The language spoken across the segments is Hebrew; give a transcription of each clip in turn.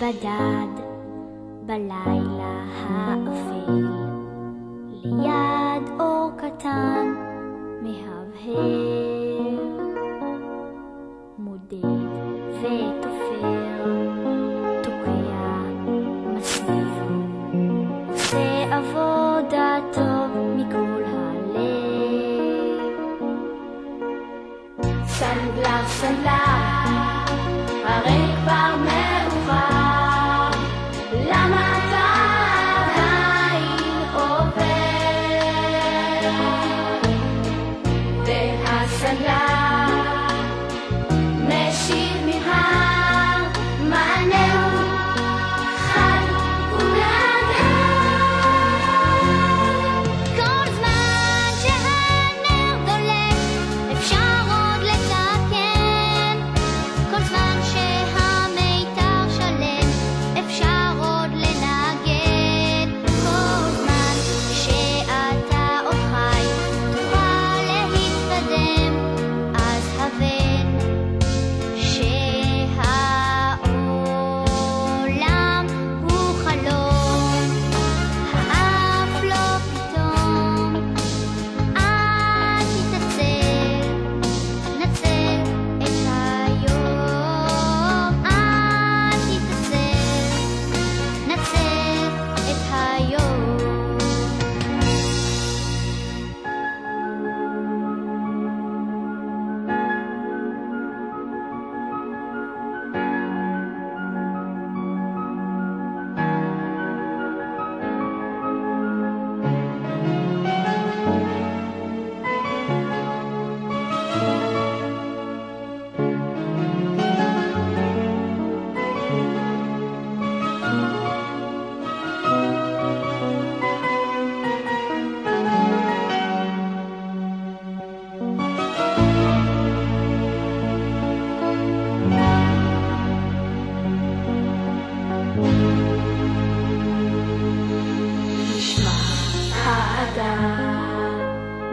בדד בלילה האפל, ליד אור קטן מהבהב, מודד ותופר, תוקע, מסביר, עושה עבודתו מכל הלב. סנדלר, סנדלר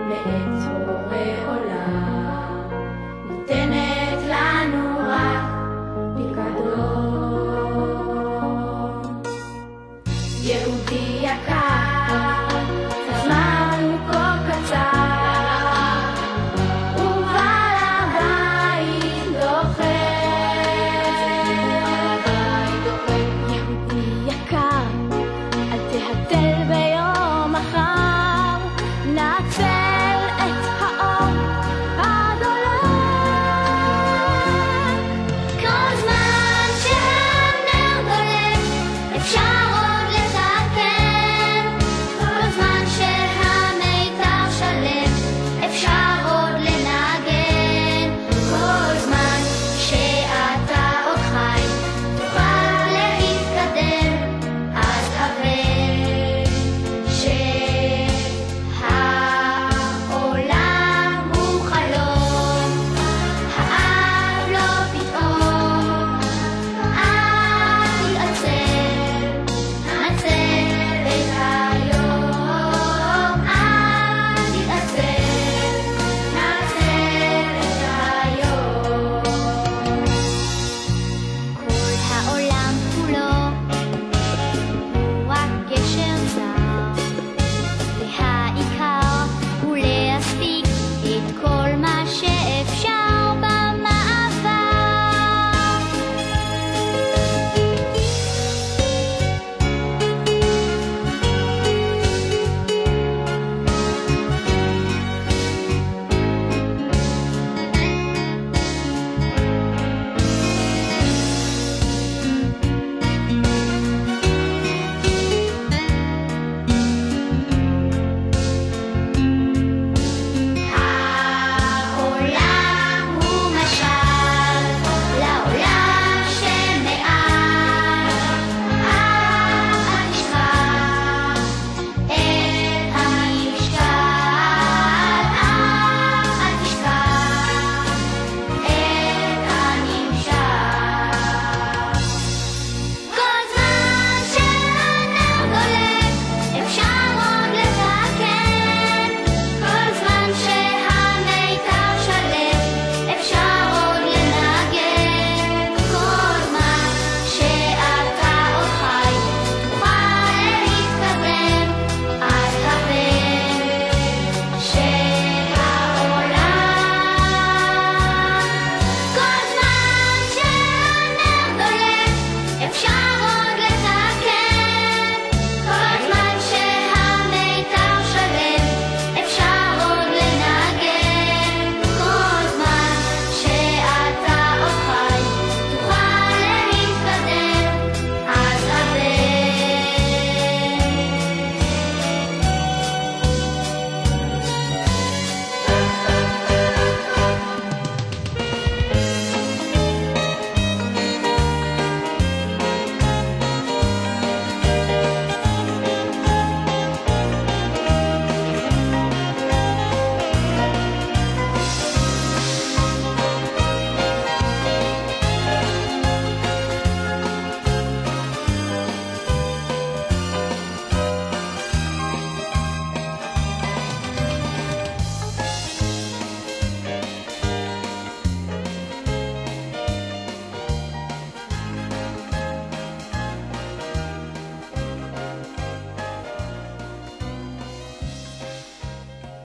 מאת בורא עולם, נותנת לנו רק פיקדון. יהודי יקר del Shine.